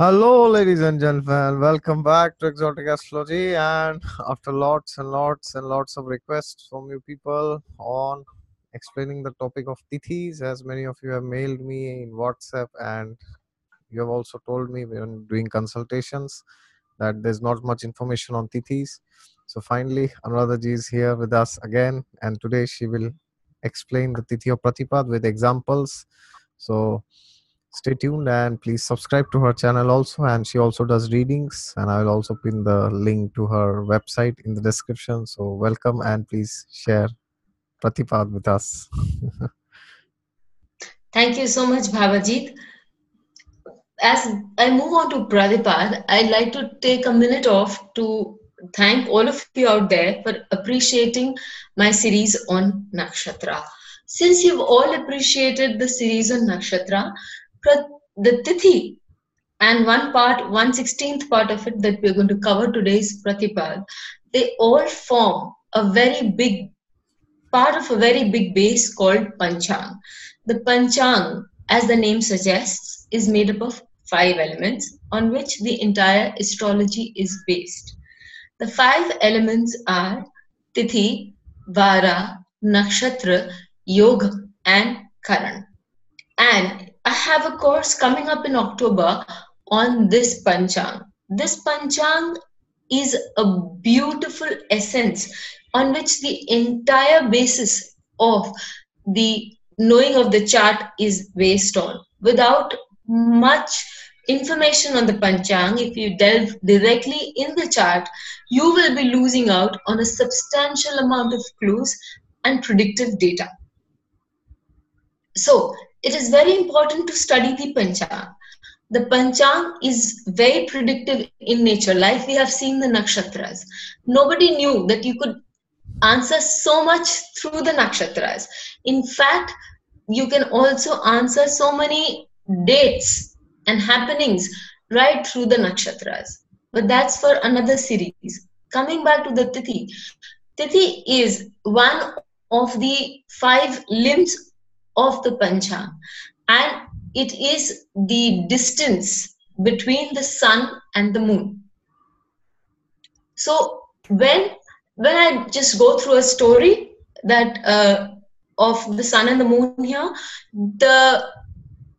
Hello, ladies and gentlemen. Welcome back to Exotic Astrology. And after lots and lots and lots of requests from you people on explaining the topic of tithis, as many of you have mailed me in WhatsApp, and you have also told me when doing consultations that there's not much information on tithis. So finally, Anuradha ji is here with us again, and today she will explain the tithi of Pratipad with examples. So stay tuned and please subscribe to her channel also. And she also does readings. And i will also pin the link to her website in the description. So welcome and please share pratipad with us. Thank you so much Bhabajeet. As i move on to pratipad i'd like to take a minute off to thank all of you out there for appreciating my series on nakshatra. Since you've all appreciated the series on nakshatra the tithi and one part, one sixteenth part of it that we're going to cover today is Pratipad. They all form a very big part of a very big base called Panchang. The Panchang, as the name suggests, is made up of five elements on which the entire astrology is based. The five elements are Tithi, Vara, Nakshatra, Yoga, and Karan. And I have a course coming up in October on this Panchang. This Panchang is a beautiful essence on which the entire basis of the knowing of the chart is based on. Without much information on the Panchang, if you delve directly in the chart, you will be losing out on a substantial amount of clues and predictive data. So, it is very important to study the Panchang. The Panchang is very predictive in nature, like we have seen the nakshatras. Nobody knew that you could answer so much through the nakshatras. In fact, you can also answer so many dates and happenings right through the nakshatras. But that's for another series. Coming back to the Tithi, Tithi is one of the five limbs of the Panchang. And it is the distance between the sun and the moon. So when when I just go through a story that uh, of the sun and the moon here, the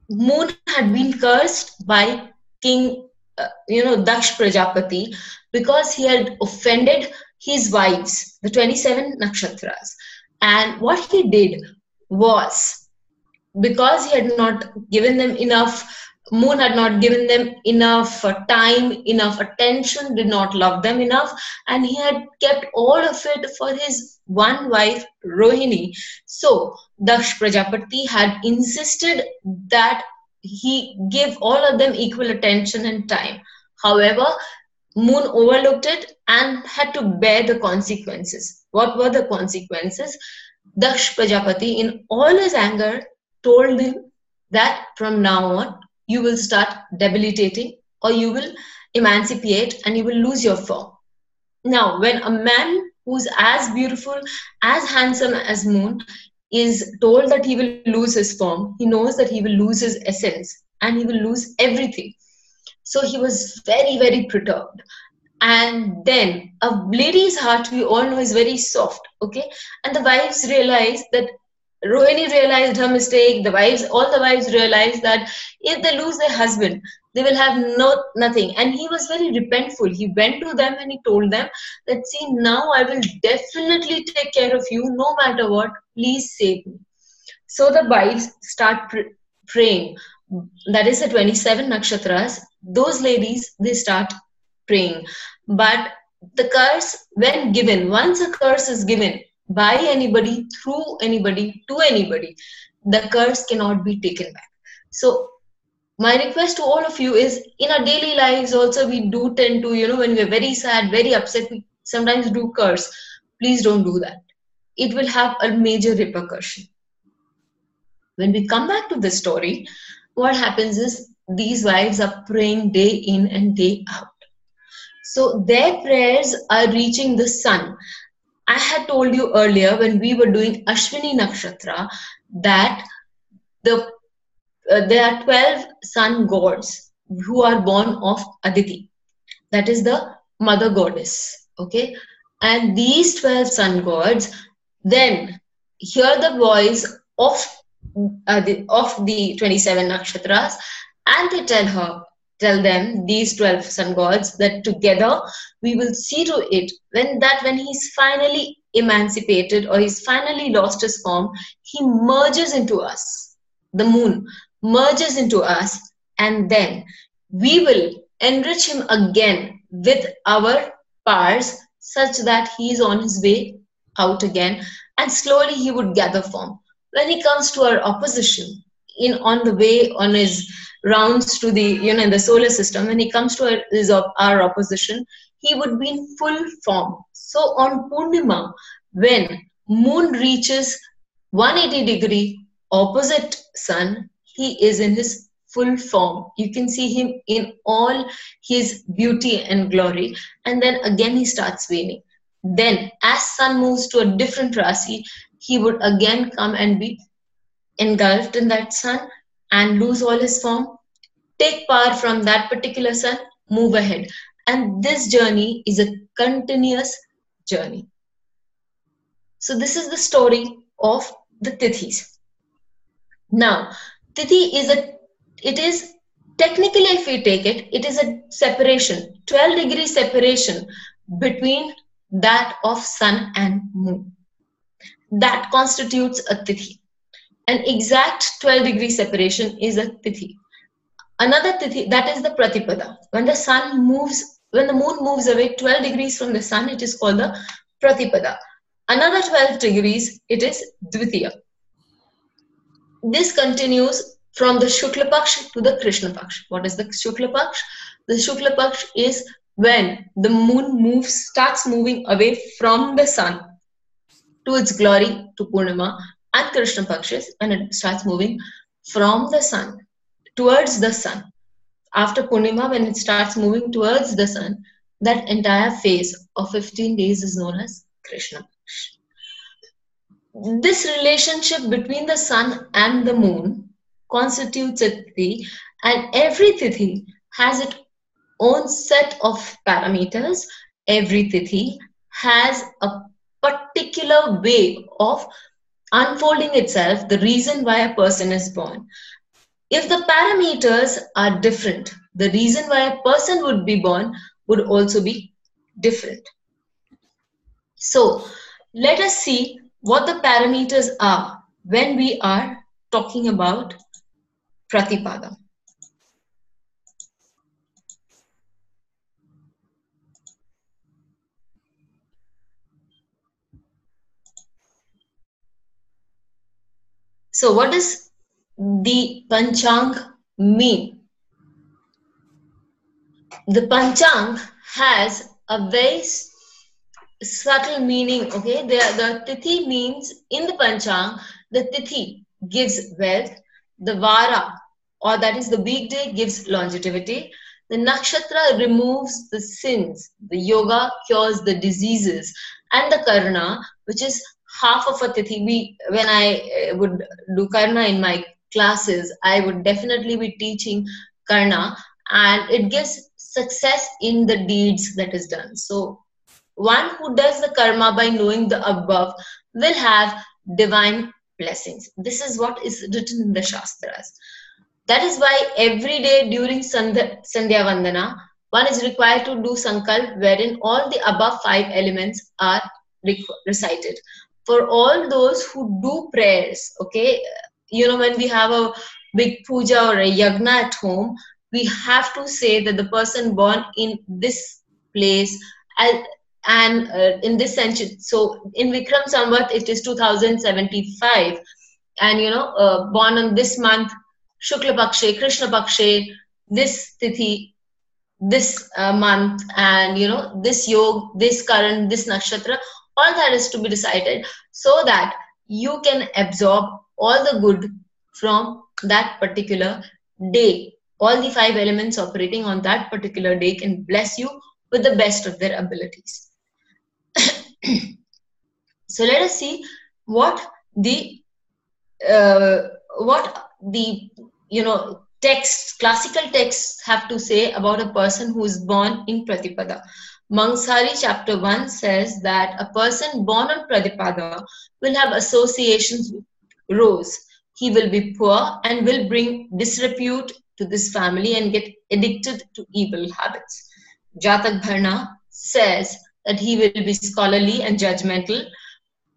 moon had been cursed by King, uh, you know, Daksh Prajapati because he had offended his wives, the 27 nakshatras. And what he did was because he had not given them enough moon had not given them enough uh, time enough attention did not love them enough and he had kept all of it for his one wife rohini. So daksh prajapati had insisted that he give all of them equal attention and time. However moon overlooked it and had to bear the consequences. What were the consequences? Daksh prajapati in all his anger told him that from now on you will start debilitating or you will emancipate and you will lose your form. Now, when a man who's as beautiful, as handsome as Moon is told that he will lose his form, he knows that he will lose his essence and he will lose everything. So he was very, very perturbed. And then a lady's heart, we all know, is very soft, okay? And the wives realize that Rohini realized her mistake. The wives, all the wives realized that if they lose their husband, they will have no nothing. And he was very repentful. He went to them and he told them that, see, now I will definitely take care of you, no matter what. Please save me. So the wives start pr- praying. That is the 27 nakshatras. Those ladies, they start praying. But the curse, when given, once a curse is given, by anybody, through anybody, to anybody, the curse cannot be taken back. So, my request to all of you is in our daily lives also, we do tend to, you know, when we're very sad, very upset, we sometimes do curse. Please don't do that. It will have a major repercussion. When we come back to the story, what happens is these wives are praying day in and day out. So their prayers are reaching the sun. I had told you earlier when we were doing Ashwini Nakshatra that the uh, there are 12 sun gods who are born of Aditi. That is the mother goddess. Okay. And these 12 sun gods then hear the voice of uh, the, of the 27 nakshatras and they tell her tell them these 12 sun gods that together we will see to it when that when he's finally emancipated or he's finally lost his form he merges into us. The moon merges into us and then we will enrich him again with our powers such that he is on his way out again and slowly he would gather form. When he comes to our opposition in on the way on his rounds to the you know in the solar system when he comes to his, our opposition he would be in full form so on purnima when moon reaches 180 degree opposite sun he is in his full form. You can see him in all his beauty and glory. And then again he starts waning. Then, as sun moves to a different rasi, he would again come and be engulfed in that sun and lose all his form, take power from that particular sun, move ahead. And this journey is a continuous journey. So, this is the story of the Tithis. Now, Tithi is a it is technically if we take it it is a separation 12 degree separation between that of sun and moon that constitutes a tithi an exact 12 degree separation is a tithi another tithi that is the pratipada when the sun moves when the moon moves away 12 degrees from the sun it is called the pratipada another 12 degrees it is dvitiya this continues from the Shukla Paksh to the Krishna Paksh. What is the Shukla Paksh? The Shukla Paksh is when the moon moves, starts moving away from the sun to its glory to Purnima, and Krishna Paksh and it starts moving from the sun towards the sun. After Purnima, when it starts moving towards the sun, that entire phase of 15 days is known as Krishna Paksh. This relationship between the sun and the moon constitutes a tithi and every tithi has its own set of parameters. Every tithi has a particular way of unfolding itself, the reason why a person is born. If the parameters are different, the reason why a person would be born would also be different. So let us see what the parameters are when we are talking about Pratipada. So what does the Panchang mean? The Panchang has a very subtle meaning, okay? The, the Tithi means, in the Panchang, the Tithi gives wealth, the Vara or that is the weekday gives longevity. The nakshatra removes the sins. The yoga cures the diseases. And the karna, which is half of a tithi. We, when I uh, would do karna in my classes, I would definitely be teaching karna and it gives success in the deeds that is done. So one who does the karma by knowing the above will have divine blessings. This is what is written in the Shastras. That is why every day during Sandhya, Sandhya Vandana, one is required to do Sankalp wherein all the above five elements are recited. For all those who do prayers, okay, you know, when we have a big puja or a yagna at home, we have to say that the person born in this place and uh, in this century. So in vikram samvat it is 2075 and you know uh, born on this month shukla pakshe krishna pakshe this tithi this uh, month and you know this yog this current this nakshatra all that is to be decided so that you can absorb all the good from that particular day all the five elements operating on that particular day can bless you with the best of their abilities so let us see what the uh, what the you know texts, classical texts have to say about a person who is born in Pratipada. Mansagari chapter 1 says that a person born on Pratipada will have associations with rose. He will be poor and will bring disrepute to this family and get addicted to evil habits. Jatak Bharna says that he will be scholarly and judgmental,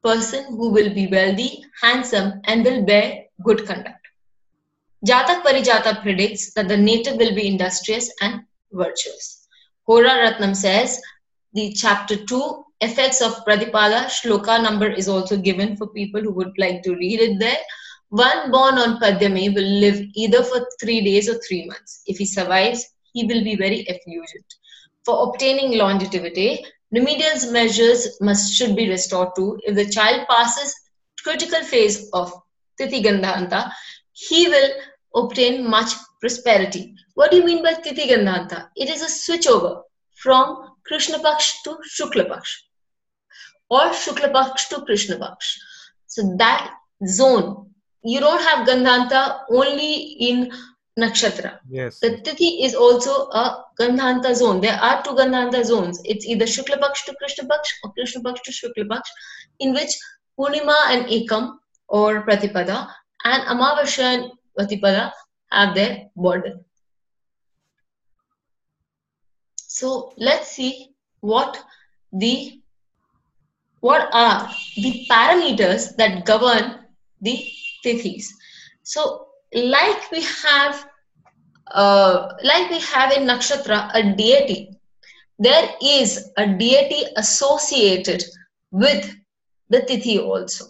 person who will be wealthy, handsome, and will bear good conduct. Jatak Parijata predicts that the native will be industrious and virtuous. Hora Ratnam says the chapter 2 effects of Pratipada shloka number is also given for people who would like to read it there. One born on Padyami will live either for three days or three months. If he survives, he will be very effulgent. For obtaining longevity, remedial measures must should be restored to. If the child passes critical phase of Titi Gandhanta, he will obtain much prosperity. What do you mean by Titi Gandhanta? It is a switchover from Krishna Paksh to Shukla Paksh or Shukla Paksh to Krishna Paksh. So that zone, you don't have Gandhanta only in Nakshatra. Yes. The Tithi is also a Gandhanta zone. There are two Gandhanta zones. It's either Shukla Paksh to Krishna Paksh or Krishna Paksh to Shukla Paksh, in which Purnima and Ekam or Pratipada and Amavasya and Pratipada have their border. So let's see what the what are the parameters that govern the tithis. So like we have uh, like we have in nakshatra a deity. There is a deity associated with the tithi also.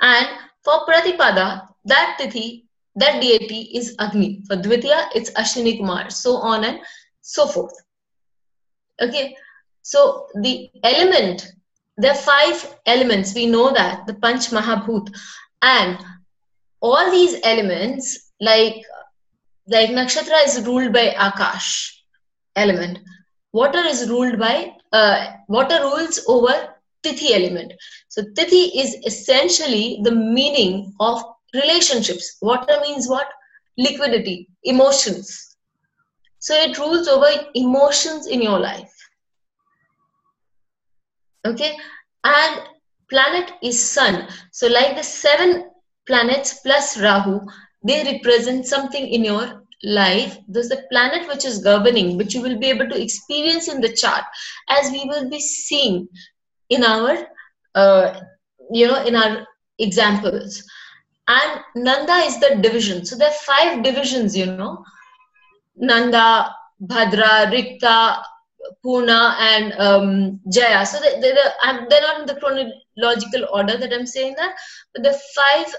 And for pratipada that tithi that deity is agni. For dvitiya it's ashwini kumar so on and so forth okay. So the element there are five elements. We know that the panch mahabhut. And all these elements like like nakshatra is ruled by akash element. Water is ruled by uh, water rules over tithi element. So tithi is essentially the meaning of relationships. Water means what? Liquidity emotions so it rules over emotions in your life okay and planet is sun so like the seven planets plus Rahu, they represent something in your life. There's a planet which is governing, which you will be able to experience in the chart, as we will be seeing in our, uh, you know, in our examples. And Nanda is the division. So there are five divisions, you know. Nanda, Bhadra, Rikta, Purna, and um, Jaya. So they, they, they're not in the chronological order that I'm saying that, but the five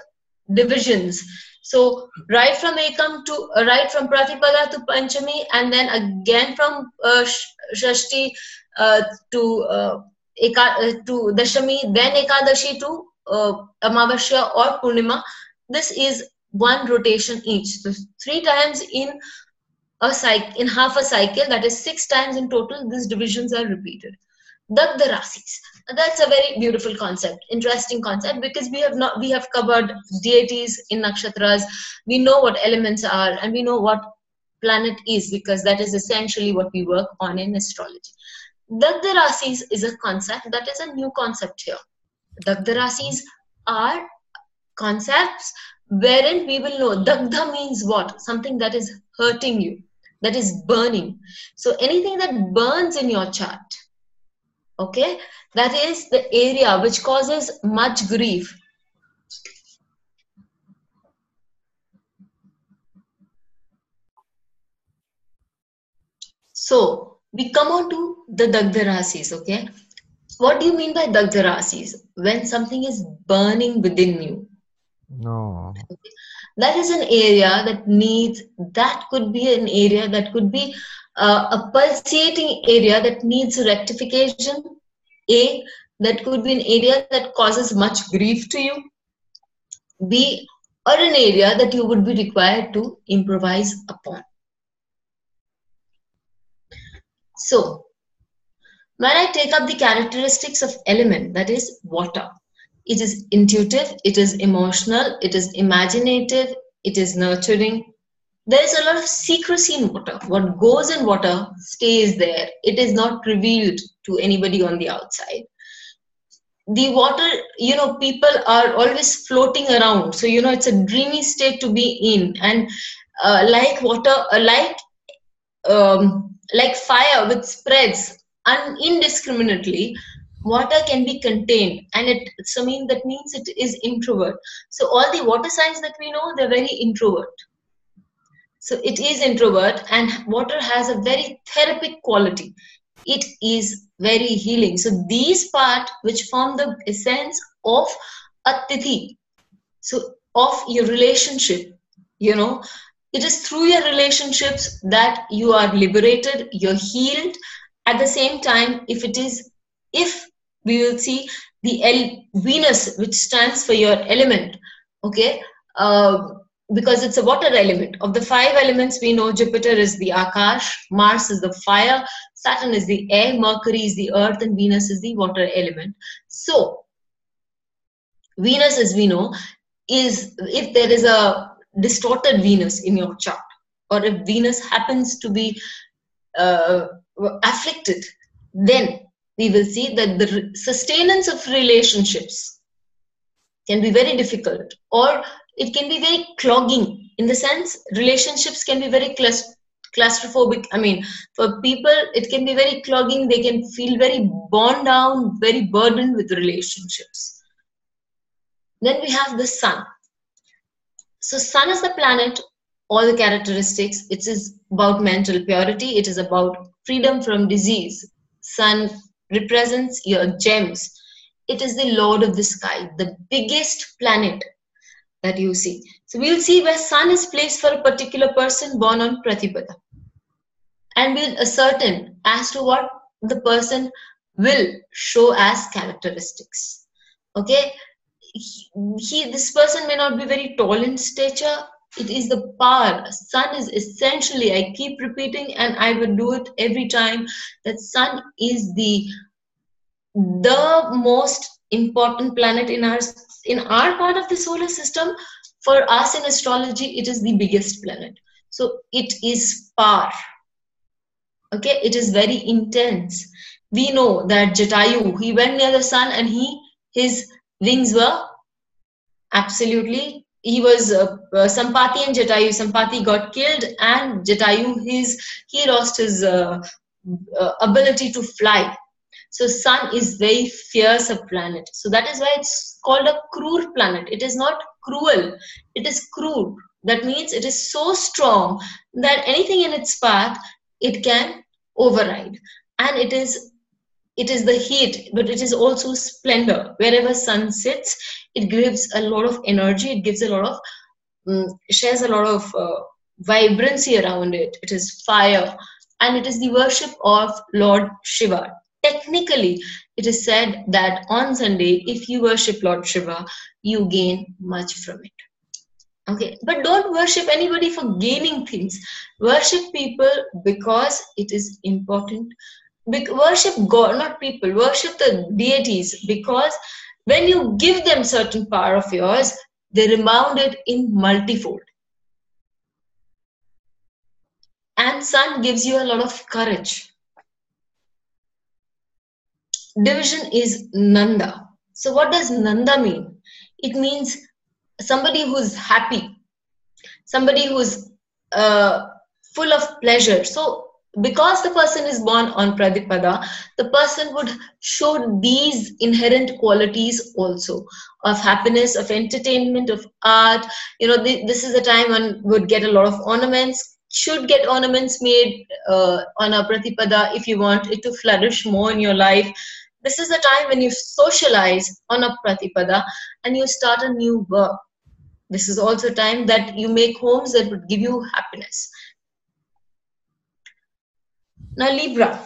divisions. So right from Ekam to uh, right from Pratipada to Panchami, and then again from uh, Shashti uh, to uh, Eka, uh, to Dashami, then Ekadashi to uh, Amavasya or Purnima. This is one rotation each. So three times in a cycle, in half a cycle, that is six times in total. These divisions are repeated. Dagda Rasis that's a very beautiful concept interesting concept because we have not we have covered deities in nakshatras. We know what elements are and we know what planet is because that is essentially what we work on in astrology. Dagda Rasis is a concept that is a new concept here. Dagda Rasis are concepts wherein we will know. Dagda means what? Something that is hurting you that is burning. So anything that burns in your chart okay that is the area which causes much grief. So we come on to the dagdarasis okay? What do you mean by dagdarasis when something is burning within you. No. Okay. That is an area that needs that could be an area that could be uh, a pulsating area that needs rectification. A that could be an area that causes much grief to you. B or an area that you would be required to improvise upon. So when i take up the characteristics of element that is water it is intuitive it is emotional it is imaginative it is nurturing there is a lot of secrecy in water. What goes in water stays there. It is not revealed to anybody on the outside. The water, you know, people are always floating around. So, you know, it's a dreamy state to be in. And uh, like water, uh, like um, like fire which spreads indiscriminately, water can be contained and it so mean that means it is introvert. So all the water signs that we know they're very introvert. So it is introvert and water has a very therapeutic quality. It is very healing. So these part which form the essence of a tithi so of your relationship you know it is through your relationships that you are liberated you're healed. At the same time if it is if we will see the L Venus, which stands for your element. Okay, uh, because it's a water element. Of the five elements, we know Jupiter is the Akash, Mars is the fire, Saturn is the air, Mercury is the earth, and Venus is the water element. So, Venus, as we know, is if there is a distorted Venus in your chart, or if Venus happens to be uh, afflicted, then we will see that the sustenance of relationships can be very difficult or it can be very clogging in the sense relationships can be very claustrophobic. I mean for people it can be very clogging. They can feel very borne down very burdened with relationships. Then we have the sun. So sun is the planet all the characteristics. It is about mental purity. It is about freedom from disease. Sun represents your gems. It is the Lord of the sky, the biggest planet that you see. So we'll see where sun is placed for a particular person born on Pratipada. And we'll ascertain as to what the person will show as characteristics. Okay, he, he this person may not be very tall in stature, it is the power. Sun is essentially i keep repeating and i will do it every time that sun is the the most important planet in our in our part of the solar system. For us in astrology it is the biggest planet. So it is power. Okay? It is very intense. We know that jatayu he went near the sun and he his wings were absolutely he was uh, uh, Sampati and Jatayu. Sampati got killed, and Jatayu his he lost his uh, uh, ability to fly. So Sun is very fierce a planet. So that is why it's called a cruel planet. It is not cruel. It is cruel. That means it is so strong that anything in its path it can override, and it is it is the heat but it is also splendor. Wherever sun sits it gives a lot of energy it gives a lot of um, shares a lot of uh, vibrancy around it. It is fire. And it is the worship of lord shiva. Technically it is said that on sunday if you worship lord shiva you gain much from it. Okay but don't worship anybody for gaining things. Worship people because it is important worship God, not people, worship the deities because when you give them certain power of yours, they rebound it in multifold. And sun gives you a lot of courage. Division is Nanda. So, what does Nanda mean? It means somebody who's happy, somebody who's uh, full of pleasure. So, because the person is born on Pratipada, the person would show these inherent qualities also of happiness, of entertainment, of art. You know, this is a time one would get a lot of ornaments, should get ornaments made uh, on a Pratipada if you want it to flourish more in your life. This is a time when you socialize on a Pratipada and you start a new work. This is also time that you make homes that would give you happiness now Libra.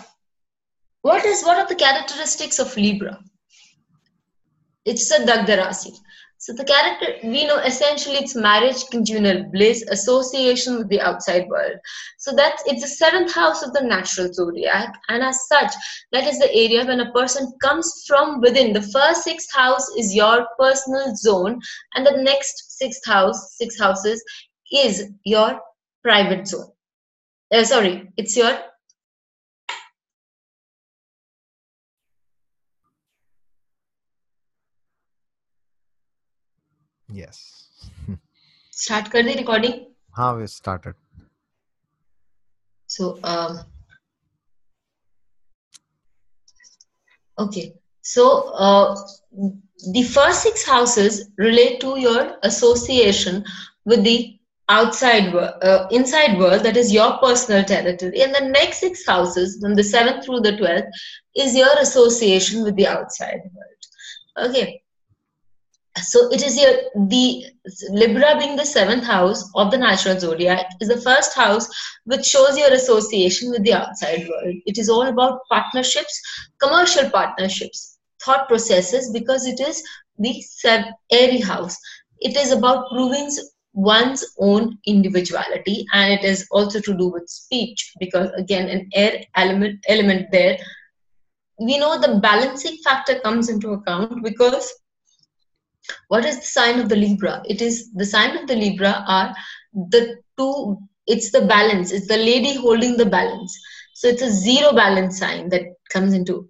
What is what are the characteristics of Libra? It's a Dagdarasi. So the character we know essentially it's marriage, conjugal bliss, association with the outside world. So that's it's the seventh house of the natural zodiac, and as such, that is the area when a person comes from within. The first sixth house is your personal zone, and the next sixth house, six houses, is your private zone. Uh, sorry, it's your Yes. Start kar the recording. How we started. So, um, okay. So, uh, the first six houses relate to your association with the outside world, uh, inside world, that is your personal territory. And the next six houses, from the seventh through the twelfth, is your association with the outside world. Okay so it is your the libra being the seventh house of the natural zodiac is the first house which shows your association with the outside world. It is all about partnerships commercial partnerships thought processes because it is the airy house. It is about proving one's own individuality and it is also to do with speech because again an air element element there. We know the balancing factor comes into account because what is the sign of the libra? It is the sign of the libra are the two it's the balance it's the lady holding the balance. So it's a zero balance sign that comes into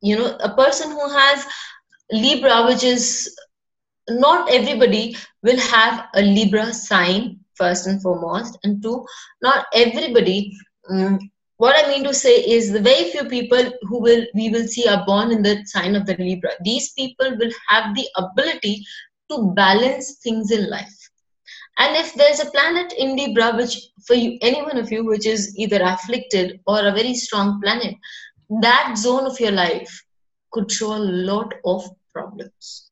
you know a person who has libra which is not everybody will have a libra sign first and foremost and two not everybody um, what I mean to say is the very few people who will we will see are born in the sign of the Libra. These people will have the ability to balance things in life. And if there's a planet in Libra, which for you, any one of you, which is either afflicted or a very strong planet, that zone of your life could show a lot of problems.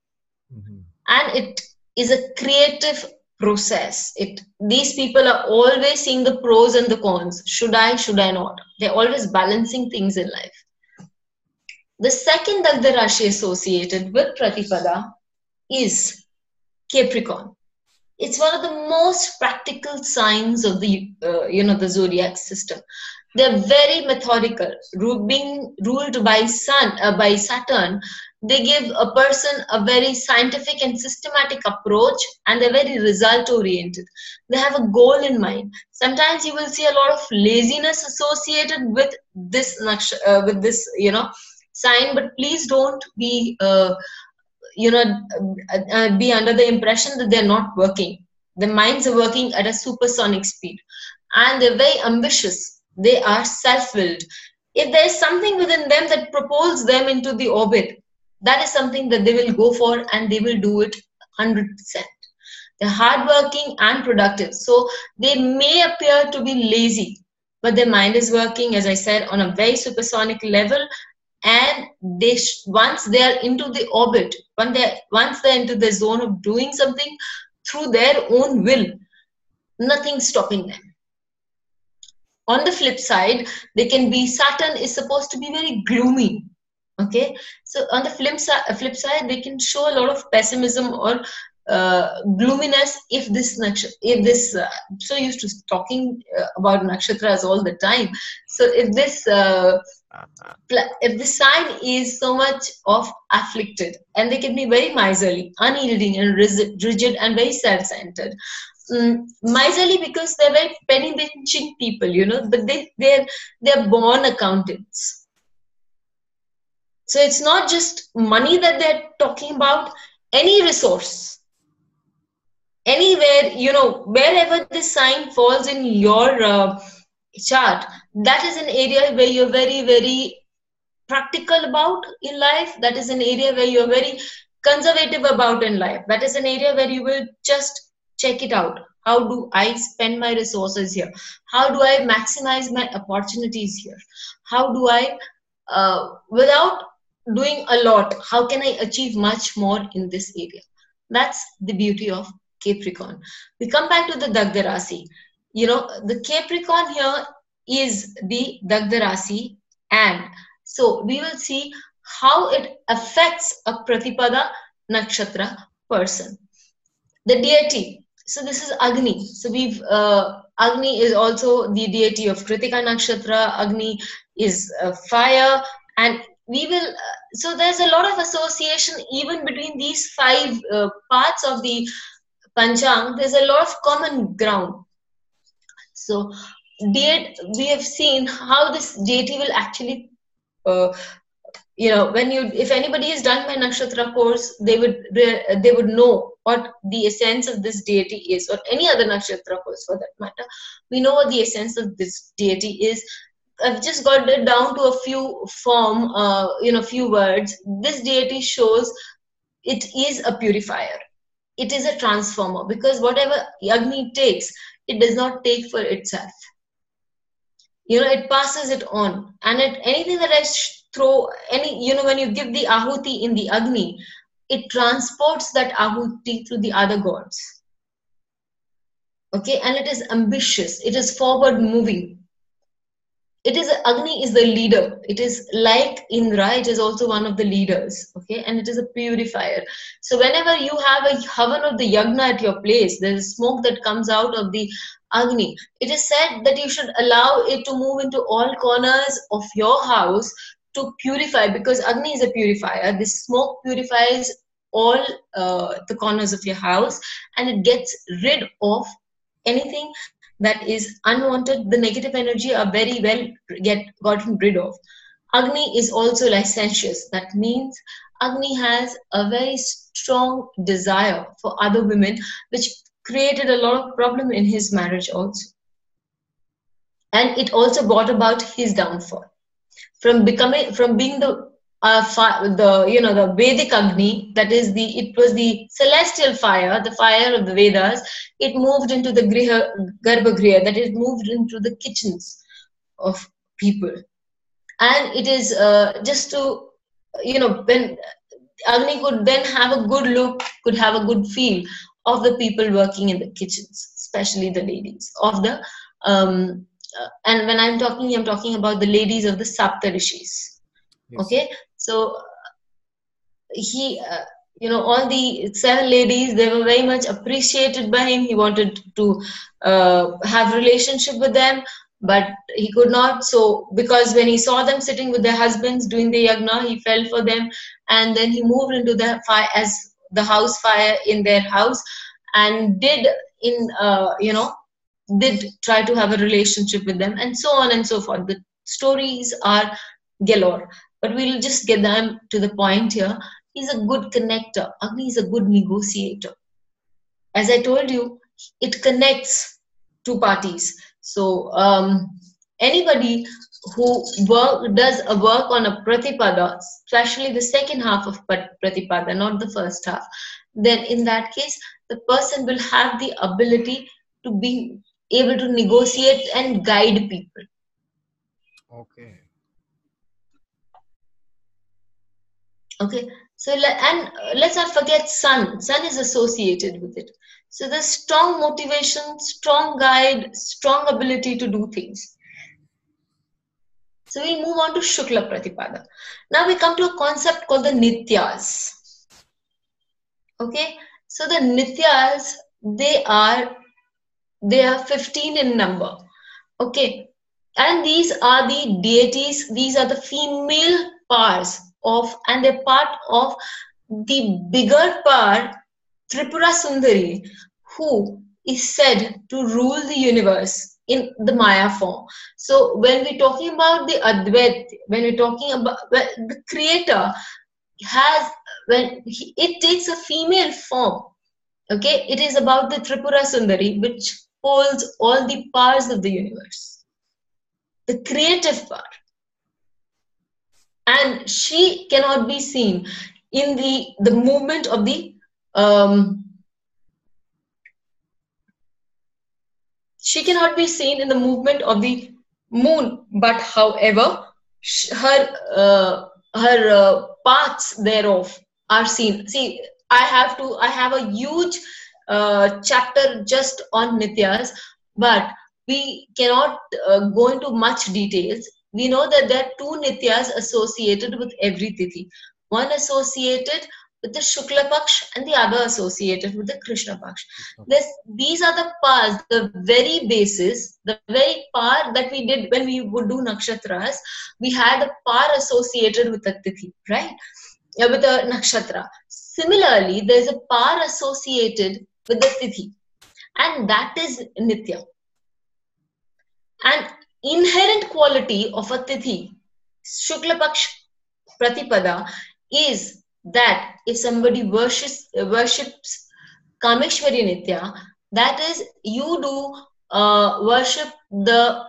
Mm-hmm. And it is a creative process it these people are always seeing the pros and the cons should i should i not they're always balancing things in life the second Dagda Rashi associated with Pratipada is Capricorn. It's one of the most practical signs of the uh, you know the zodiac system. They're very methodical, being ruled by Sun uh, by Saturn they give a person a very scientific and systematic approach and they're very result oriented they have a goal in mind. Sometimes you will see a lot of laziness associated with this uh, with this you know sign but please don't be uh, you know uh, uh, be under the impression that they're not working. Their minds are working at a supersonic speed and they're very ambitious. They are self-willed. If there's something within them that propels them into the orbit that is something that they will go for and they will do it 100% they're hardworking and productive. So they may appear to be lazy but their mind is working as i said on a very supersonic level. And they once they are into the orbit when they once they're into the zone of doing something through their own will nothing stopping them. On the flip side they can be saturn is supposed to be very gloomy okay? So on the flip side, flip side they can show a lot of pessimism or uh, gloominess if this if this uh, so used to talking uh, about nakshatras all the time. So if this uh, if the sign is so much of afflicted and they can be very miserly unyielding and rigid and very self-centered um, miserly because they're very penny pinching people you know but they they're they're born accountants so it's not just money that they're talking about, any resource. Anywhere, you know, wherever this sign falls in your uh, chart, that is an area where you're very, very practical about in life. That is an area where you're very conservative about in life. That is an area where you will just check it out. How do I spend my resources here? How do I maximize my opportunities here? How do I, uh, without doing a lot. How can i achieve much more in this area? That's the beauty of capricorn. We come back to the dagdarasi you know the capricorn here is the dagdarasi and so we will see how it affects a pratipada nakshatra person. The deity. So this is agni. So we've uh, agni is also the deity of kritika nakshatra. Agni is uh, fire and we will uh, so there's a lot of association even between these five uh, parts of the panchang there's a lot of common ground So, deity, we have seen how this deity will actually, uh, you know, when you, if anybody has done my nakshatra course, they would they would know what the essence of this deity is, or any other nakshatra course for that matter. We know what the essence of this deity is. I've just got it down to a few form, uh, you know, few words. This deity shows it is a purifier. It is a transformer because whatever Agni takes, it does not take for itself. You know, it passes it on, and it, anything that I throw, any you know, when you give the ahuti in the Agni, it transports that ahuti to the other gods. Okay, and it is ambitious. It is forward moving it is agni is the leader. It is like indra it is also one of the leaders okay? And it is a purifier. So whenever you have a havan of the yagna at your place there is smoke that comes out of the agni. It is said that you should allow it to move into all corners of your house to purify because agni is a purifier. This smoke purifies all uh, the corners of your house and it gets rid of anything that is unwanted, the negative energy are very well get gotten rid of. Agni is also licentious. That means Agni has a very strong desire for other women, which created a lot of problem in his marriage also. And it also brought about his downfall. From becoming from being the uh, the you know the Vedic Agni, that is the it was the celestial fire, the fire of the Vedas. It moved into the griha, garbhagriha, that is it moved into the kitchens of people, and it is uh, just to you know when Agni could then have a good look, could have a good feel of the people working in the kitchens, especially the ladies of the um, uh, and when I'm talking, I'm talking about the ladies of the Saptarishis. Yes. Okay, so he, uh, you know, all the seven ladies, they were very much appreciated by him. He wanted to uh, have relationship with them, but he could not. So because when he saw them sitting with their husbands doing the yagna, he fell for them, and then he moved into the fire as the house fire in their house, and did in uh, you know did try to have a relationship with them, and so on and so forth. The stories are galore but we'll just get them to the point here. He's a good connector. Agni is a good negotiator. As I told you, it connects two parties. So um, anybody who work does a work on a pratipada, especially the second half of pratipada, not the first half, then in that case, the person will have the ability to be able to negotiate and guide people. Okay. Okay? So and uh, let's not forget sun. Sun is associated with it. So the strong motivation strong guide strong ability to do things. So we move on to shukla pratipada. Now we come to a concept called the nityas. Okay? So the nityas they are they are 15 in number. Okay? And these are the deities these are the female powers of and they're part of the bigger part Tripura Sundari, who is said to rule the universe in the Maya form. So when we're talking about the Advait, when we're talking about well, the creator has when he, it takes a female form. Okay, it is about the Tripura Sundari, which holds all the powers of the universe, the creative part and she cannot be seen in the the movement of the um, she cannot be seen in the movement of the moon. But however her uh, her uh, thereof are seen. See i have to i have a huge uh, chapter just on nityas but we cannot uh, go into much details we know that there are two nityas associated with every tithi. One associated with the Shukla Paksh and the other associated with the Krishna Paksh. This, these are the paths, the very basis, the very par that we did when we would do nakshatras. We had a par associated with the tithi, right? Yeah, with a nakshatra. Similarly, there's a par associated with the tithi, and that is nitya. An inherent quality of a tithi, Shukla Paksh Pratipada, is that if somebody worships, worships Kameshwari Nitya, that is, you do uh, worship the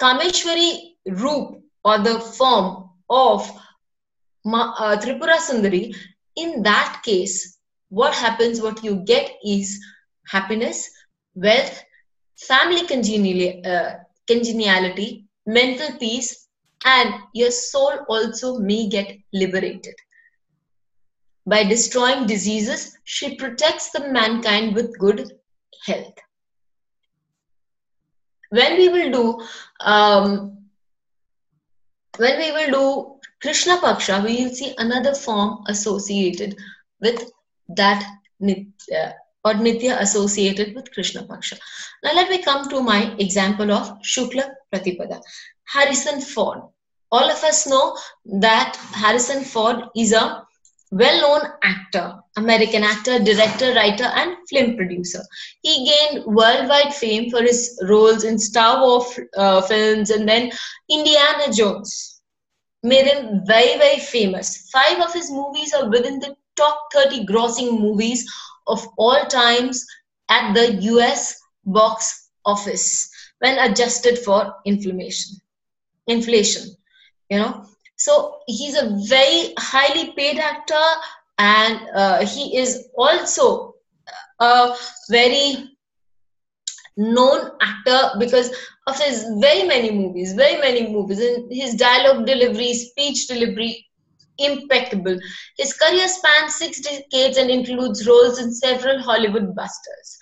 Kameshwari roop or the form of Ma, uh, Tripura Sundari, in that case, what happens, what you get is happiness, wealth, family congeniality, uh, congeniality mental peace, and your soul also may get liberated. By destroying diseases, she protects the mankind with good health. When we will do, um, when we will do Krishna Paksha, we will see another form associated with that Nitya or Nitya associated with Krishna Paksha. Now let me come to my example of Shukla Pratipada. Harrison Ford. All of us know that Harrison Ford is a well-known actor, American actor, director, writer, and film producer. He gained worldwide fame for his roles in Star Wars uh, films and then Indiana Jones made him very, very famous. Five of his movies are within the top 30 grossing movies of all times at the US box office when adjusted for inflation. Inflation, you know. So he's a very highly paid actor, and uh, he is also a very known actor because of his very many movies, very many movies, and his dialogue delivery, speech delivery, impeccable. His career spans six decades and includes roles in several Hollywood busters.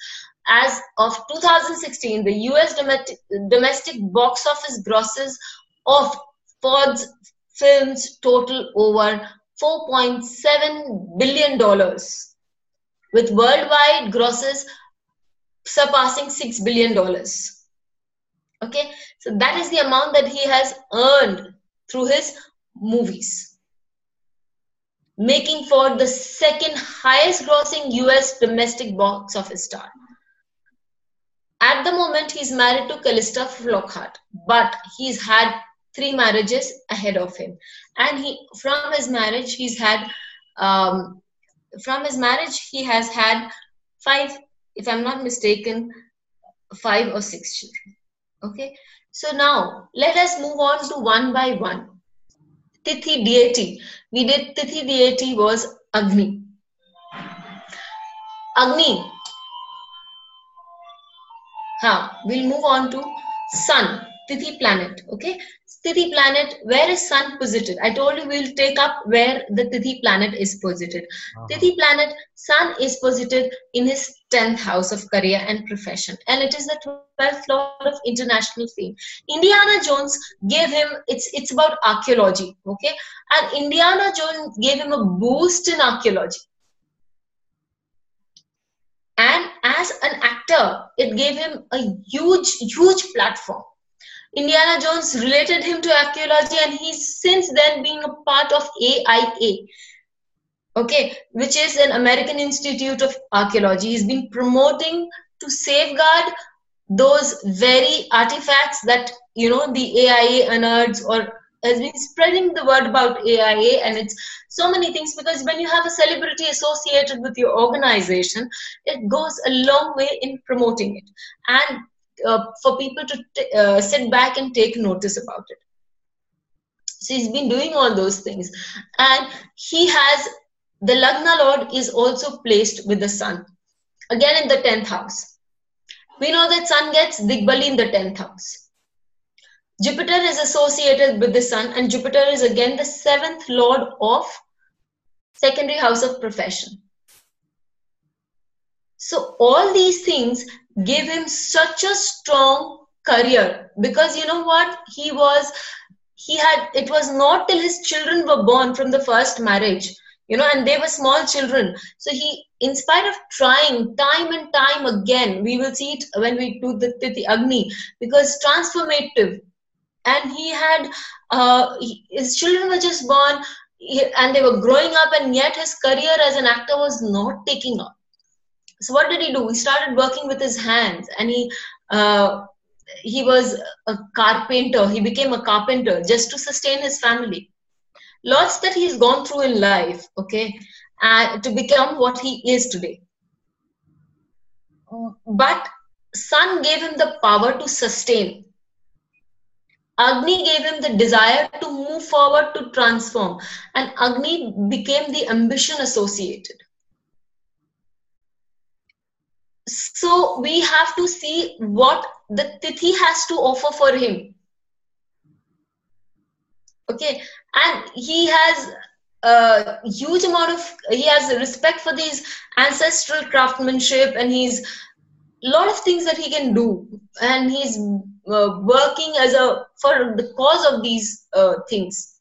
As of 2016, the US domestic, domestic box office grosses of Ford's films total over $4.7 billion, with worldwide grosses surpassing $6 billion. Okay, so that is the amount that he has earned through his movies, making Ford the second highest grossing US domestic box office star. At the moment, he's married to Calista Flockhart, but he's had three marriages ahead of him. And he from his marriage he's had um, from his marriage he has had five if i'm not mistaken five or six children. Okay? So now let us move on to one by one tithi deity we did tithi deity was agni. Agni. ha we'll move on to sun tithi planet okay Tithi planet, where is Sun posited? I told you we'll take up where the Tithi planet is posited. Uh-huh. Tithi planet, Sun is posited in his 10th house of career and profession. And it is the 12th lord of international fame. Indiana Jones gave him, it's, it's about archaeology, okay? And Indiana Jones gave him a boost in archaeology. And as an actor, it gave him a huge, huge platform Indiana Jones related him to archaeology and he's since then being a part of AIA, okay, which is an American Institute of Archaeology. He's been promoting to safeguard those very artifacts that, you know, the AIA unearths or has been spreading the word about AIA and it's so many things because when you have a celebrity associated with your organization, it goes a long way in promoting it. And uh, for people to t- uh, sit back and take notice about it. So he's been doing all those things. And he has the Lagna Lord is also placed with the sun, again in the 10th house. We know that sun gets Digbali in the 10th house. Jupiter is associated with the sun, and Jupiter is again the seventh lord of secondary house of profession. So all these things gave him such a strong career. Because you know what? He was he had it was not till his children were born from the first marriage you know and they were small children. So he in spite of trying time and time again we will see it when we do the, the agni because transformative. And he had uh, his children were just born and they were growing up and yet his career as an actor was not taking off so what did he do he started working with his hands and he uh, he was a carpenter. He became a carpenter just to sustain his family. Lots that he's gone through in life, okay, uh, to become what he is today. But sun gave him the power to sustain. Agni gave him the desire to move forward to transform, and Agni became the ambition associated. So we have to see what the Tithi has to offer for him. Okay, and he has a huge amount of he has respect for these ancestral craftsmanship and he's a lot of things that he can do. And he's uh, working as a for the cause of these uh, things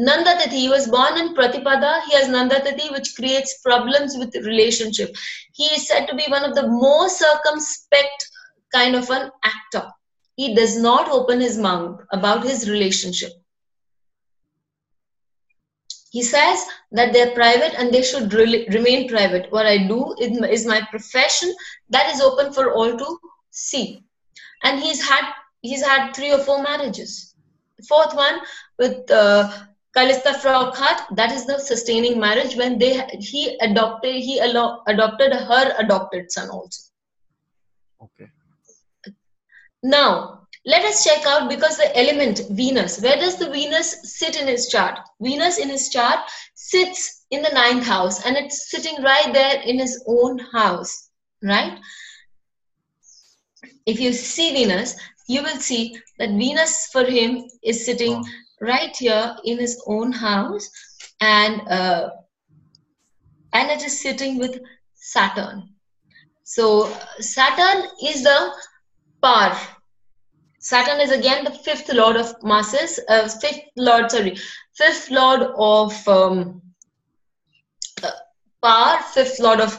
Nanda he was born in Pratipada. He has Nanda which creates problems with relationship. He is said to be one of the most circumspect kind of an actor. He does not open his mouth about his relationship. He says that they're private and they should re- remain private. What I do is my profession that is open for all to see. And he's had he's had three or four marriages. Fourth one with uh, Calista Flockhart, that is the sustaining marriage when they he adopted he allo- adopted her adopted son also. Okay. Now let us check out because the element Venus, where does the Venus sit in his chart? Venus in his chart sits in the ninth house and it's sitting right there in his own house, right? If you see Venus, you will see that Venus for him is sitting oh right here in his own house and uh, and it is sitting with Saturn. So Saturn is the power. Saturn is again the fifth lord of masses, uh, fifth lord, sorry, fifth lord of um, uh, power, fifth lord of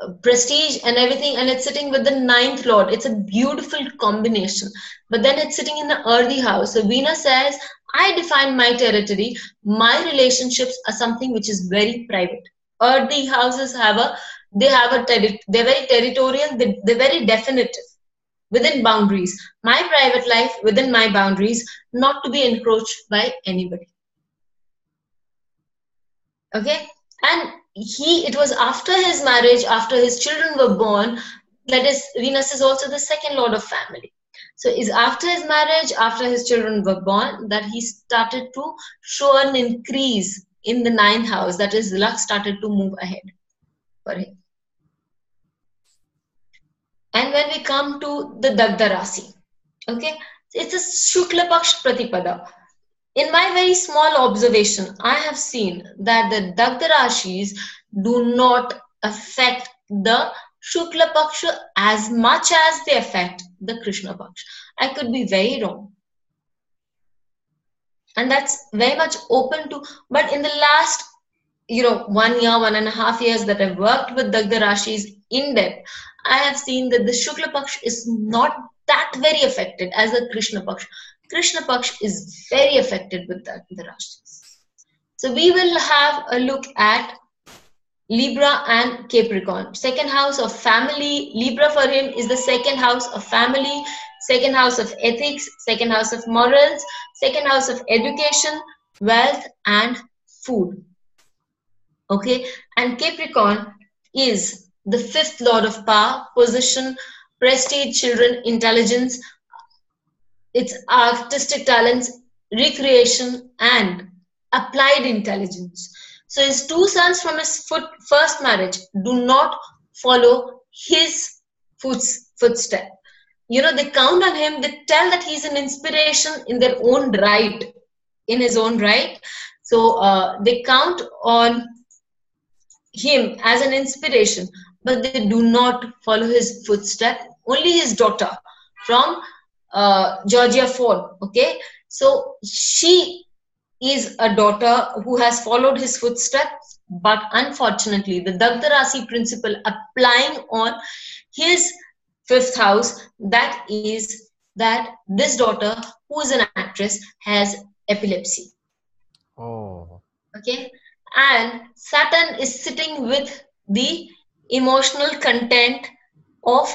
uh, prestige and everything, and it's sitting with the ninth lord. It's a beautiful combination. But then it's sitting in the earthy house. So Venus says, I define my territory. My relationships are something which is very private. Earthy houses have a they have a terri- they're very territorial. They, they're very definitive within boundaries. My private life within my boundaries, not to be encroached by anybody. Okay, and he it was after his marriage, after his children were born, that is Venus is also the second lord of family. So it's after his marriage, after his children were born, that he started to show an increase in the ninth house. That is, luck started to move ahead for him. And when we come to the Dagda Rasi, okay, it's a Shukla Paksh Pratipada. In my very small observation, I have seen that the Dagda Rashis do not affect the Shukla Paksha as much as they affect the Krishna Paksha. I could be very wrong. And that's very much open to, but in the last, you know, one year, one and a half years that I've worked with Dagda Rashis in depth, I have seen that the Shukla Paksha is not that very affected as the Krishna Paksha. Krishna Paksha is very affected with the, Rashis. So we will have a look at Libra and Capricorn. Second house of family. Libra for him is the second house of family, second house of ethics, second house of morals, second house of education, wealth, and food. Okay, and Capricorn is the fifth lord of power, position, prestige, children, intelligence, its artistic talents, recreation, and applied intelligence. So his two sons from his foot, first marriage do not follow his footstep. You know, they count on him, they tell that he's an inspiration in their own right, in his own right. So uh, they count on him as an inspiration, but they do not follow his footstep. Only his daughter from uh, Georgia Ford, okay? So she is a daughter who has followed his footsteps, but unfortunately, the Dagdarasi principle applying on his fifth house that is that this daughter, who is an actress, has epilepsy. Oh. Okay, and Saturn is sitting with the emotional content of